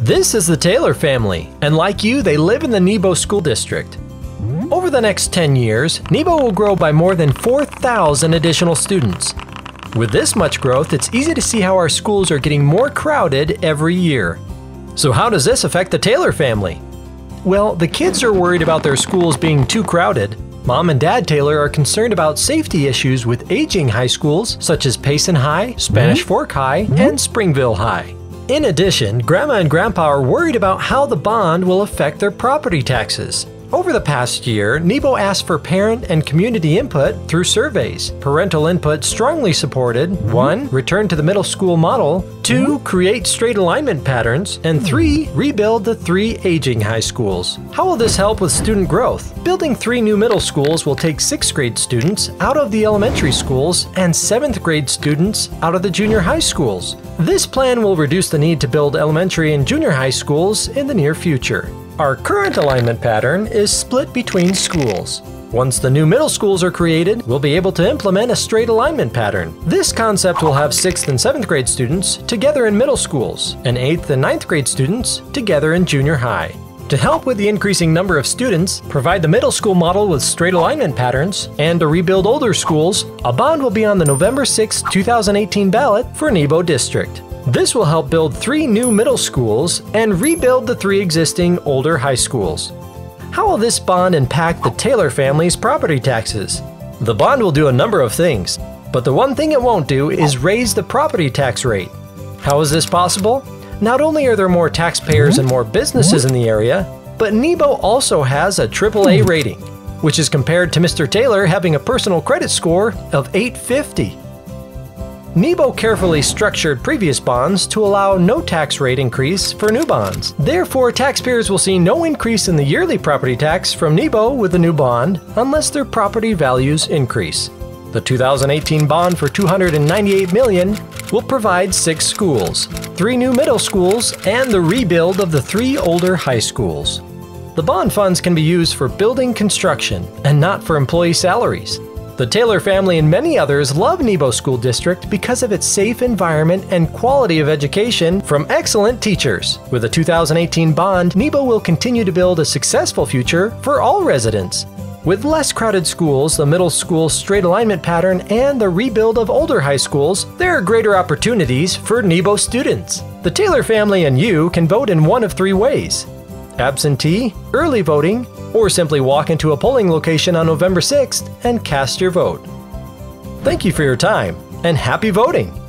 This is the Taylor family, and like you, they live in the Nebo School District. Over the next 10 years, Nebo will grow by more than 4,000 additional students. With this much growth, it's easy to see how our schools are getting more crowded every year. So, how does this affect the Taylor family? Well, the kids are worried about their schools being too crowded. Mom and Dad Taylor are concerned about safety issues with aging high schools such as Payson High, Spanish mm-hmm. Fork High, and Springville High. In addition, Grandma and Grandpa are worried about how the bond will affect their property taxes. Over the past year, Nebo asked for parent and community input through surveys. Parental input strongly supported 1. Return to the middle school model, 2. Create straight alignment patterns, and 3. Rebuild the three aging high schools. How will this help with student growth? Building three new middle schools will take 6th grade students out of the elementary schools and 7th grade students out of the junior high schools. This plan will reduce the need to build elementary and junior high schools in the near future. Our current alignment pattern is split between schools. Once the new middle schools are created, we'll be able to implement a straight alignment pattern. This concept will have 6th and 7th grade students together in middle schools, and 8th and 9th grade students together in junior high. To help with the increasing number of students, provide the middle school model with straight alignment patterns, and to rebuild older schools, a bond will be on the November 6, 2018 ballot for Nebo District. This will help build three new middle schools and rebuild the three existing older high schools. How will this bond impact the Taylor family's property taxes? The bond will do a number of things, but the one thing it won't do is raise the property tax rate. How is this possible? Not only are there more taxpayers and more businesses in the area, but Nebo also has a AAA hmm. rating, which is compared to Mr. Taylor having a personal credit score of 850. Nebo carefully structured previous bonds to allow no tax rate increase for new bonds. Therefore, taxpayers will see no increase in the yearly property tax from Nebo with the new bond unless their property values increase. The 2018 bond for 298 million will provide 6 schools, 3 new middle schools, and the rebuild of the 3 older high schools. The bond funds can be used for building construction and not for employee salaries. The Taylor family and many others love Nebo School District because of its safe environment and quality of education from excellent teachers. With the 2018 bond, Nebo will continue to build a successful future for all residents. With less crowded schools, the middle school straight alignment pattern, and the rebuild of older high schools, there are greater opportunities for Nebo students. The Taylor family and you can vote in one of three ways absentee, early voting, or simply walk into a polling location on November 6th and cast your vote. Thank you for your time and happy voting!